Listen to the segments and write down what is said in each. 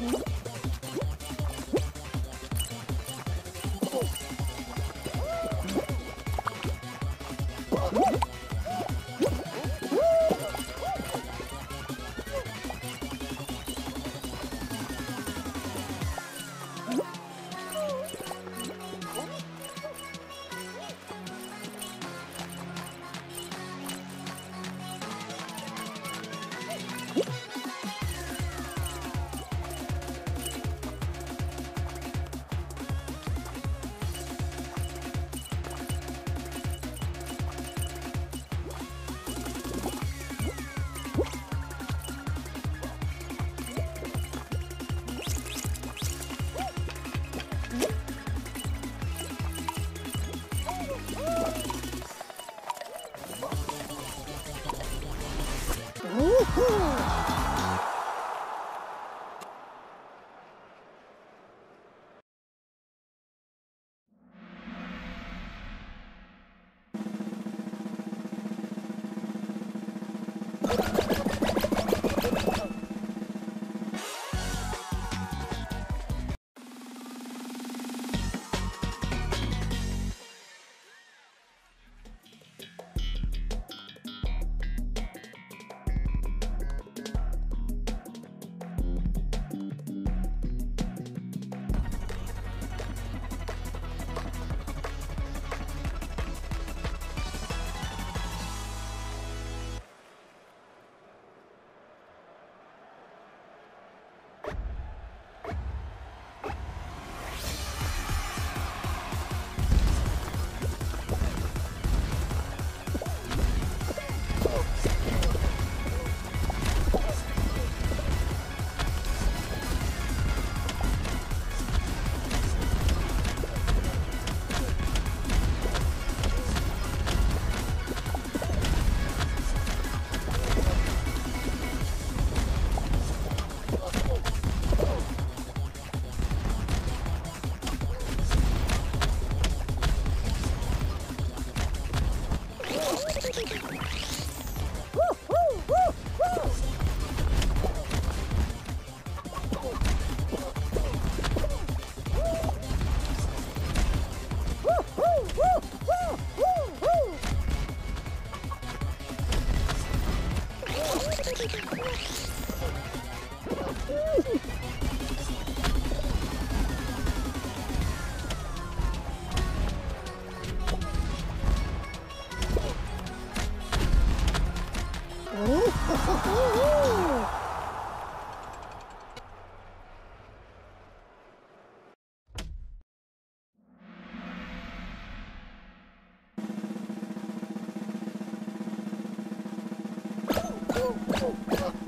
Mm-hmm. Oh.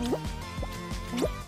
Mm-hmm.